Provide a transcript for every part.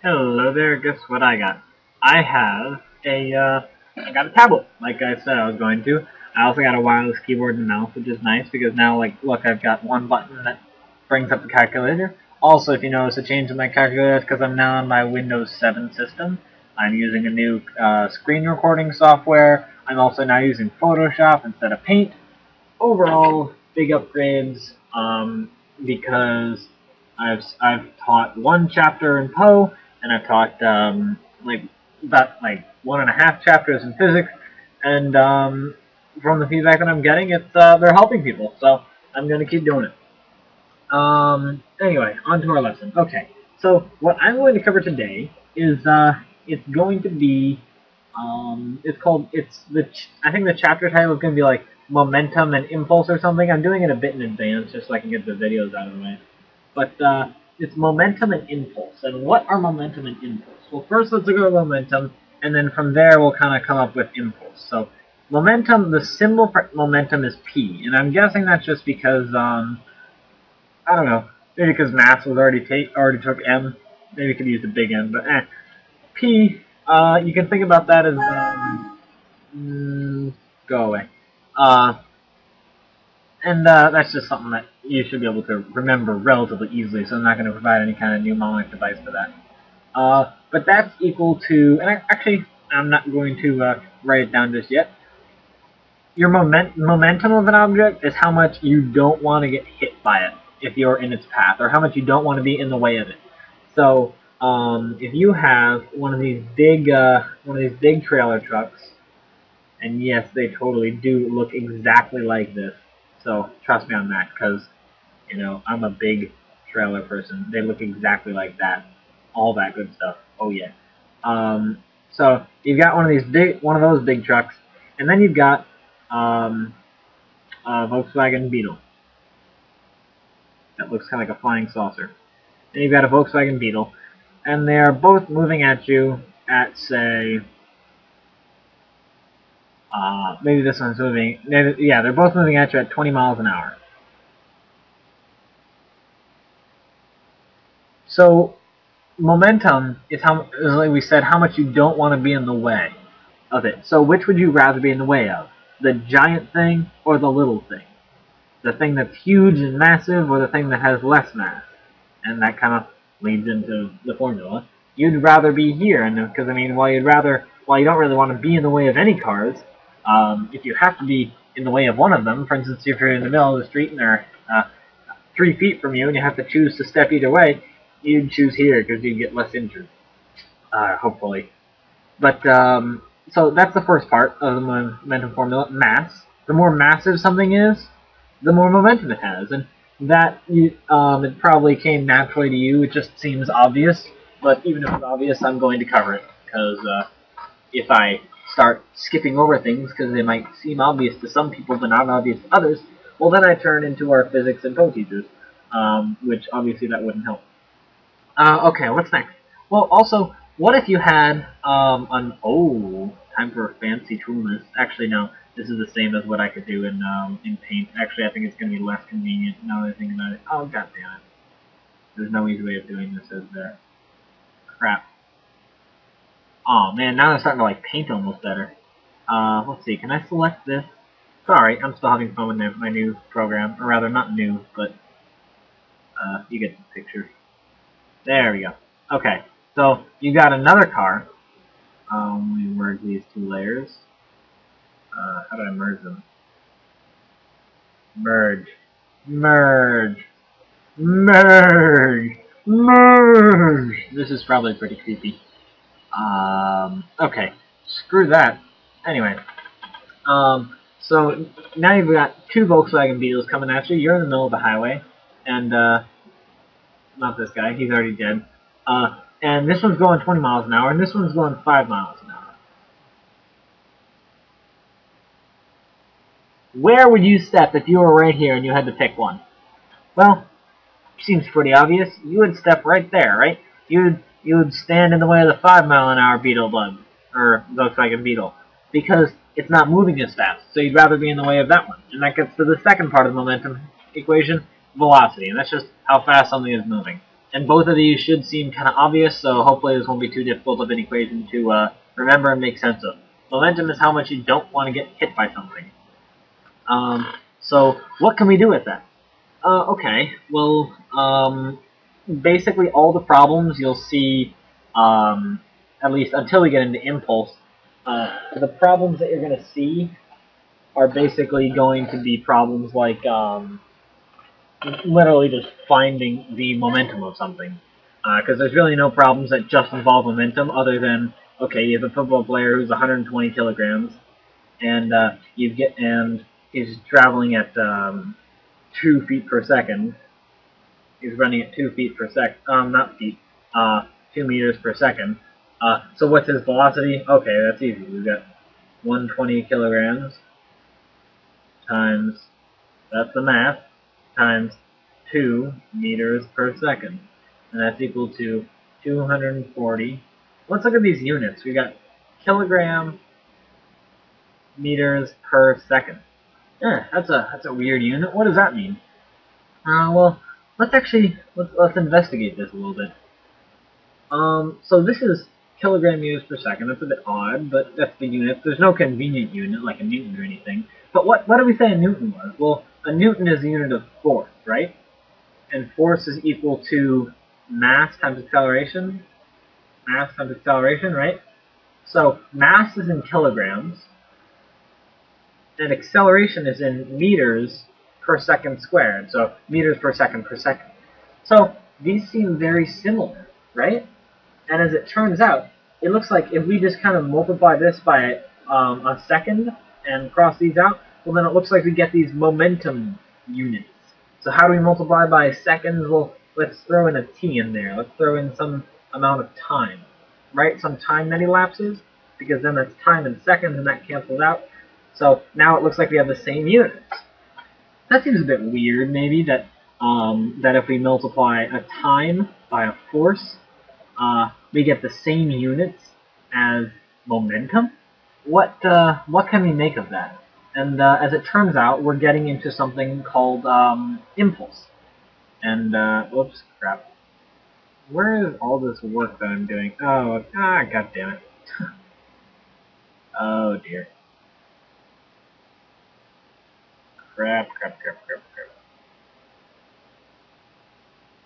Hello there, guess what I got? I have a, uh, I got a tablet, like I said I was going to. I also got a wireless keyboard and mouse, which is nice, because now, like, look, I've got one button that brings up the calculator. Also, if you notice a change in my calculator, because I'm now on my Windows 7 system. I'm using a new uh, screen recording software. I'm also now using Photoshop instead of Paint. Overall, big upgrades, um, because I've, I've taught one chapter in Poe, and I've taught um, like about like one and a half chapters in physics, and um, from the feedback that I'm getting, it's uh, they're helping people, so I'm gonna keep doing it. Um, anyway, on to our lesson. Okay, so what I'm going to cover today is uh, it's going to be um, it's called it's the I think the chapter title is going to be like momentum and impulse or something. I'm doing it a bit in advance just so I can get the videos out of the way. But uh, it's momentum and impulse. And what are momentum and impulse? Well, first let's look at momentum, and then from there we'll kind of come up with impulse. So momentum, the symbol for momentum is P, and I'm guessing that's just because, um, I don't know, maybe because mass was already take already took M. Maybe you could use the big M, but eh. P, uh, you can think about that as, um, mm, go away. Uh, and uh, that's just something that you should be able to remember relatively easily, so I'm not going to provide any kind of mnemonic device for that. Uh, but that's equal to, and I, actually, I'm not going to uh, write it down just yet. Your moment, momentum of an object is how much you don't want to get hit by it if you're in its path, or how much you don't want to be in the way of it. So, um, if you have one of these big, uh, one of these big trailer trucks, and yes, they totally do look exactly like this. So trust me on that, because you know I'm a big trailer person. They look exactly like that. All that good stuff. Oh yeah. Um, so you've got one of these big, one of those big trucks, and then you've got um, a Volkswagen Beetle. That looks kind of like a flying saucer. Then you've got a Volkswagen Beetle, and they are both moving at you at say uh, maybe this one's moving. Yeah, they're both moving at you at 20 miles an hour. So, momentum is how, is like we said, how much you don't want to be in the way of it. So, which would you rather be in the way of? The giant thing or the little thing? The thing that's huge and massive or the thing that has less mass? And that kind of leads into the formula. You'd rather be here, and because I mean, while you'd rather, while you don't really want to be in the way of any cars, um, if you have to be in the way of one of them, for instance, if you're in the middle of the street and they're uh, three feet from you and you have to choose to step either way, you'd choose here because you'd get less injured, uh, hopefully. But, um, so that's the first part of the momentum formula, mass. The more massive something is, the more momentum it has. And that, um, it probably came naturally to you. It just seems obvious. But even if it's obvious, I'm going to cover it. Because uh, if I start skipping over things because they might seem obvious to some people but not obvious to others, well then I turn into our physics and Poe teachers, um, which obviously that wouldn't help. Uh, okay, what's next? Well, also, what if you had um, an oh time for a fancy tool list? Actually, no, this is the same as what I could do in um, in Paint. Actually, I think it's going to be less convenient now that I think about it. Oh god damn it! There's no easy way of doing this, is there? Crap. Oh man, now I'm starting to like paint almost better. Uh, let's see, can I select this? Sorry, I'm still having fun with my new program. Or rather, not new, but uh, you get the picture. There we go. Okay, so you got another car. Um, we merge these two layers. Uh, how do I merge them? Merge. Merge. Merge. Merge. This is probably pretty creepy. Um, okay, screw that. Anyway, um, so now you've got two Volkswagen Beetles coming at you. You're in the middle of the highway, and uh, not this guy. He's already dead. Uh, and this one's going 20 miles an hour, and this one's going 5 miles an hour. Where would you step if you were right here and you had to pick one? Well, seems pretty obvious. You would step right there, right? You would you would stand in the way of the 5 mile an hour Beetle bug, or Volkswagen Beetle, because it's not moving as fast, so you'd rather be in the way of that one. And that gets to the second part of the momentum equation, velocity, and that's just how fast something is moving. and both of these should seem kind of obvious, so hopefully this won't be too difficult of an equation to uh, remember and make sense of. Momentum is how much you don't want to get hit by something. Um, so what can we do with that? Uh, okay, well, um, basically all the problems you'll see, um, at least until we get into impulse, uh, the problems that you're going to see are basically going to be problems like um, literally just finding the momentum of something. Because uh, there's really no problems that just involve momentum other than, okay, you have a football player who's 120 kilograms, and uh, you get and he's traveling at um, two feet per second. He's running at two feet per sec. Um, not feet. Uh, two meters per second. Uh, so what's his velocity? Okay, that's easy. We've got 120 kilograms times, that's the math, times 2 meters per second. And that's equal to 240. Let's look at these units. We've got kilogram meters per second. Yeah, that's a that's a weird unit. What does that mean? Uh, well, let's actually let's let's investigate this a little bit. Um, so this is kilogram meters per second. That's a bit odd, but that's the unit. There's no convenient unit like a newton or anything. But what what did we say a newton was? Well, a newton is a unit of force, right? And force is equal to mass times acceleration. Mass times acceleration, right? So mass is in kilograms, and acceleration is in meters per second squared. So meters per second per second. So these seem very similar, right? And as it turns out, it looks like if we just kind of multiply this by um, a second and cross these out, well then it looks like we get these momentum units. So how do we multiply by seconds? Well, let's throw in a t in there. Let's throw in some amount of time, right? Some time that elapses, because then that's time in seconds and that cancels out. So now it looks like we have the same units. That seems a bit weird, maybe, that um, that if we multiply a time by a force, uh, we get the same units as momentum. What uh, what can we make of that? And uh, as it turns out, we're getting into something called um, impulse. And uh, oops, crap. Where is all this work that I'm doing? Oh, ah, god damn it. oh dear. Crap, crap, crap, crap, crap.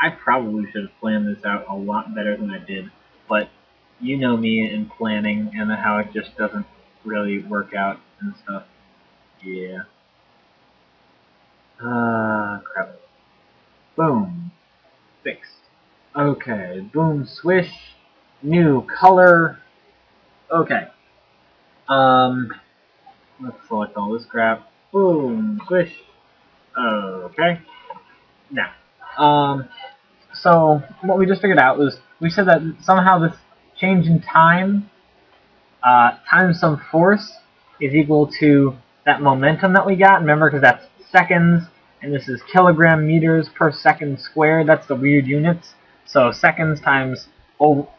I probably should have planned this out a lot better than I did, but you know me and planning and how it just doesn't really work out and stuff. Yeah. Ah, uh, crap. Boom. Fixed. Okay, boom, swish. New color. Okay. Um, let's select all this crap. Boom. Okay. Now, um, so what we just figured out was we said that somehow this change in time uh, times some force is equal to that momentum that we got. Remember, because that's seconds, and this is kilogram meters per second squared. That's the weird units. So seconds times oh,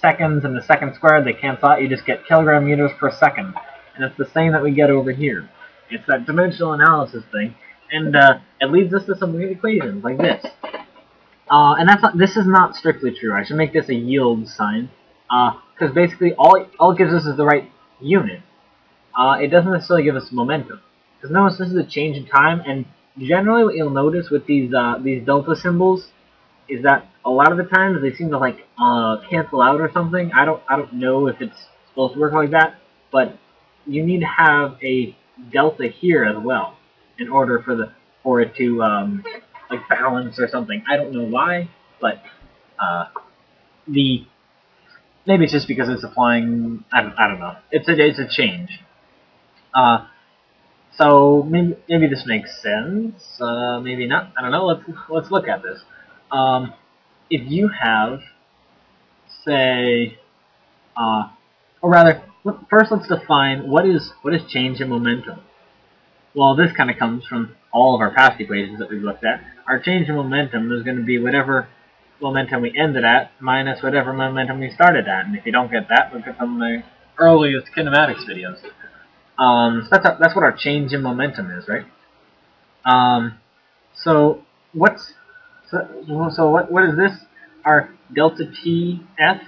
seconds and the second squared, they cancel out. You just get kilogram meters per second. And it's the same that we get over here. It's that dimensional analysis thing, and uh, it leads us to some weird equations like this. Uh, and that's not, this is not strictly true. I should make this a yield sign, because uh, basically all all it gives us is the right unit. Uh, it doesn't necessarily give us momentum. Because notice this is a change in time, and generally what you'll notice with these uh, these delta symbols is that a lot of the times they seem to like uh, cancel out or something. I don't I don't know if it's supposed to work like that, but you need to have a delta here as well in order for the for it to um, like balance or something. I don't know why, but uh, the maybe it's just because it's applying. I don't, I don't know. It's a it's a change. Uh, so maybe maybe this makes sense. Uh, maybe not. I don't know. Let's let's look at this. Um, if you have, say, uh, or rather, first let's define what is what is change in momentum. Well, this kind of comes from all of our past equations that we've looked at. Our change in momentum is going to be whatever momentum we ended at minus whatever momentum we started at. And if you don't get that, look at some of the earliest kinematics videos. Um, so that's, that's what our change in momentum is, right? Um, so what's so, so what what is this? our delta TF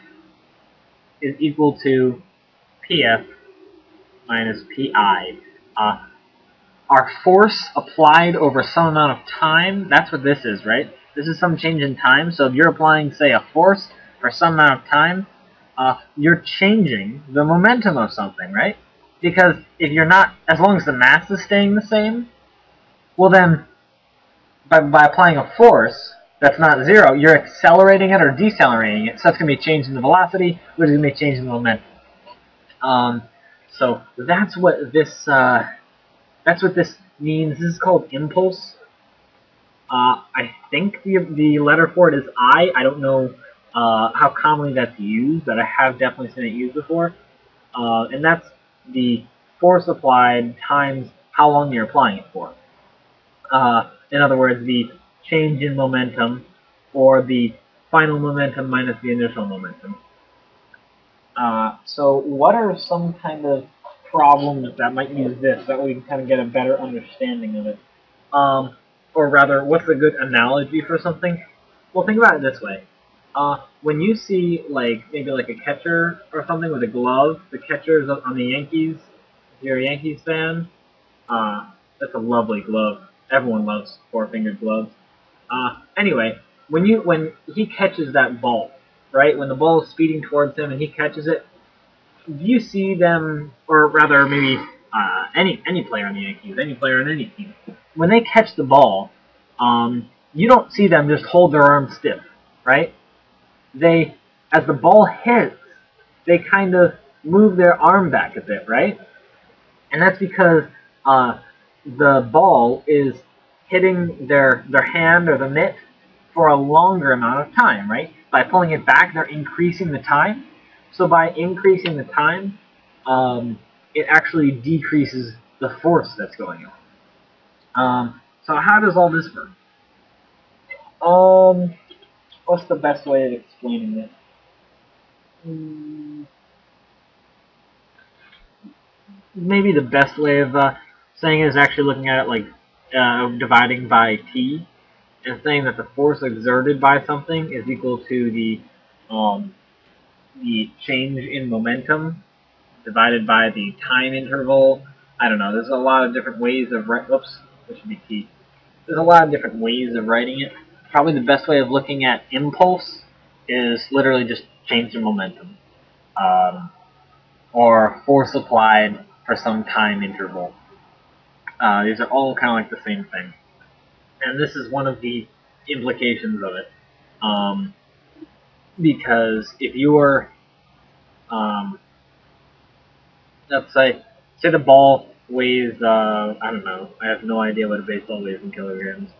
is equal to PF minus PI. Uh, our force applied over some amount of time, that's what this is, right? This is some change in time, so if you're applying, say, a force for some amount of time, uh, you're changing the momentum of something, right? Because if you're not, as long as the mass is staying the same, well then, by, by applying a force that's not zero, you're accelerating it or decelerating it. So that's going to be changing the velocity, which is going to be changing the momentum. Um, so that's what this uh, that's what this means. This is called impulse. Uh, I think the the letter for it is I. I don't know uh, how commonly that's used, but I have definitely seen it used before. Uh, and that's the force applied times how long you're applying it for. Uh, in other words, the change in momentum or the final momentum minus the initial momentum. Uh, so what are some kind of problems that might use this that we can kind of get a better understanding of it? Um, or rather, what's a good analogy for something? Well, think about it this way. Uh, when you see like maybe like a catcher or something with a glove, the catchers on the Yankees, if you're a Yankees fan, uh, that's a lovely glove. Everyone loves four-fingered gloves. Uh, anyway, when you when he catches that ball, right? When the ball is speeding towards him and he catches it, do you see them, or rather maybe uh, any any player on the Yankees, any player on any team, when they catch the ball, um, you don't see them just hold their arms stiff, right? they, as the ball hits, they kind of move their arm back a bit, right? And that's because uh, the ball is hitting their their hand or the mitt for a longer amount of time, right? By pulling it back, they're increasing the time. So by increasing the time, um, it actually decreases the force that's going on. Um, so how does all this work? Um, what's the best way of explaining it? Hmm. Maybe the best way of uh, saying is actually looking at it like uh, dividing by t and saying that the force exerted by something is equal to the um, the change in momentum divided by the time interval. I don't know. There's a lot of different ways of writing. Oops, this should be t. There's a lot of different ways of writing it probably the best way of looking at impulse is literally just change in momentum. Um, or force applied for some time interval. Uh, these are all kind of like the same thing. And this is one of the implications of it. Um, because if you're, um, let's say, say the ball weighs, uh, I don't know, I have no idea what a baseball weighs in kilograms.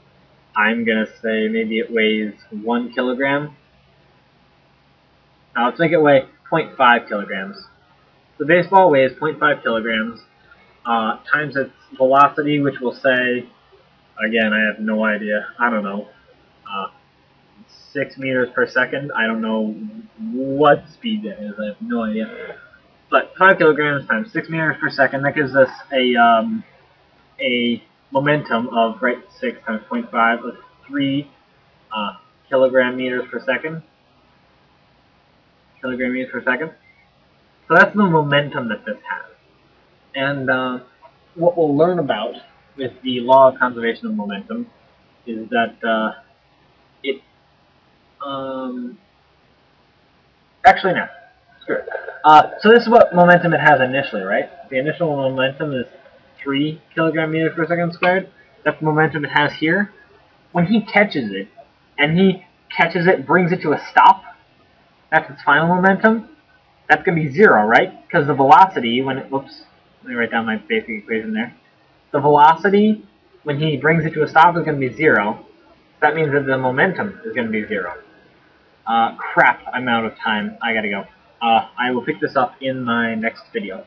I'm gonna say maybe it weighs one kilogram. Now let's make it weigh 0.5 kilograms. The baseball weighs 0.5 kilograms uh, times its velocity, which we'll say, again, I have no idea. I don't know. Uh, six meters per second. I don't know what speed that is. I have no idea. But five kilograms times six meters per second. That gives us a um, a momentum of right 6 times 0.5 of 3 uh, kilogram meters per second. Kilogram meters per second. So that's the momentum that this has. And uh, what we'll learn about with the law of conservation of momentum is that uh, it um, actually no screw it. Uh, so this is what momentum it has initially, right? The initial momentum is 3 kilogram meters per second squared. That's the momentum it has here. When he catches it, and he catches it, brings it to a stop, that's its final momentum, that's going to be zero, right? Because the velocity, when it, whoops, let me write down my basic equation there. The velocity, when he brings it to a stop, is going to be zero. That means that the momentum is going to be zero. Uh, crap, I'm out of time. I gotta go. Uh, I will pick this up in my next video.